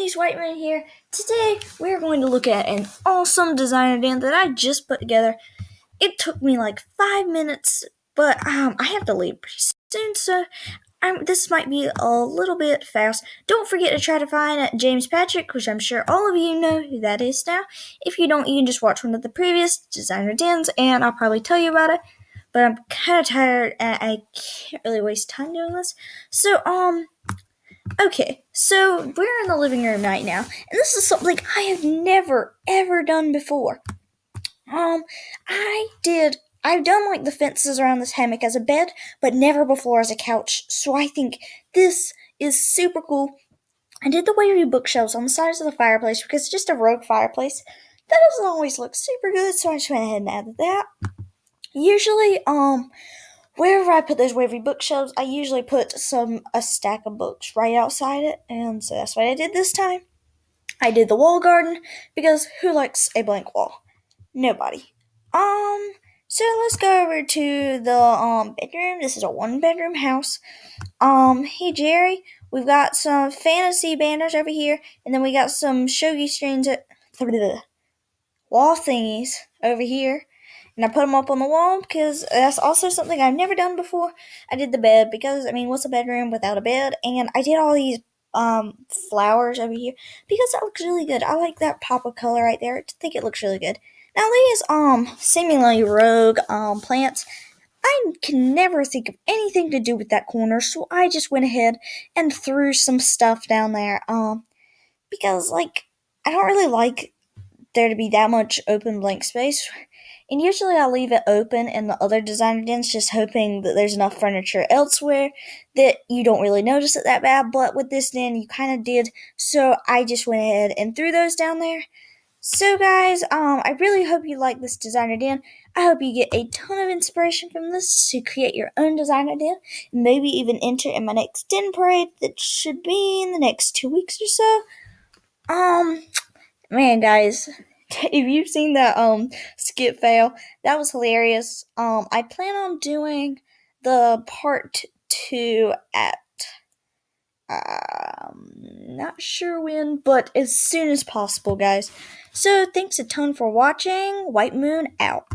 Candy's Whitemoon here. Today we're going to look at an awesome designer den that I just put together. It took me like five minutes, but um, I have to leave pretty soon, so I'm, this might be a little bit fast. Don't forget to try to find James Patrick, which I'm sure all of you know who that is now. If you don't, you can just watch one of the previous designer dens, and I'll probably tell you about it. But I'm kind of tired, and I can't really waste time doing this. So, um, Okay, so we're in the living room right now, and this is something I have never ever done before. Um, I did. I've done like the fences around this hammock as a bed, but never before as a couch. So I think this is super cool. I did the wavy bookshelves on the sides of the fireplace because it's just a rogue fireplace. That doesn't always look super good, so I just went ahead and added that. Usually, um, wherever I put those wavy bookshelves, I usually put some a stack of books right outside it, and so that's what I did this time. I did the wall garden because who likes a blank wall? Nobody. Um, so let's go over to the um bedroom. This is a one bedroom house. Um, hey Jerry, we've got some fantasy banners over here, and then we got some shogi strings at the wall thingies over here and I put them up on the wall because that's also something I've never done before. I did the bed because I mean, what's a bedroom without a bed? And I did all these um flowers over here because that looks really good. I like that pop of color right there. I think it looks really good. Now these um seemingly rogue um plants. I can never think of anything to do with that corner, so I just went ahead and threw some stuff down there. Um, because like I don't really like there to be that much open blank space. And usually I leave it open in the other designer dens, just hoping that there's enough furniture elsewhere that you don't really notice it that bad. But with this den, you kind of did. So I just went ahead and threw those down there. So guys, um, I really hope you like this designer den. I hope you get a ton of inspiration from this to create your own designer den, and maybe even enter in my next den parade that should be in the next two weeks or so. Um, man, guys, if you've seen that um skip fail, that was hilarious. Um, I plan on doing the part two at um not sure when, but as soon as possible, guys. So thanks a ton for watching. Whitemoon out.